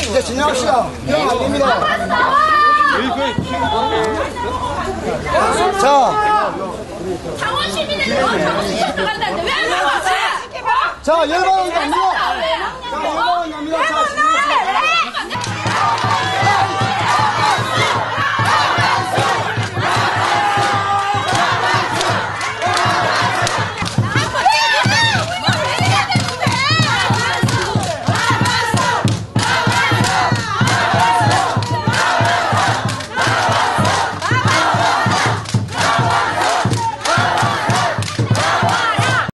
이제 진행합시다. 이건 안 됩니다. 자. 강원 시민의 어, 강원 시민 어, 들어간다는데 왜 자, 갑니다. 자,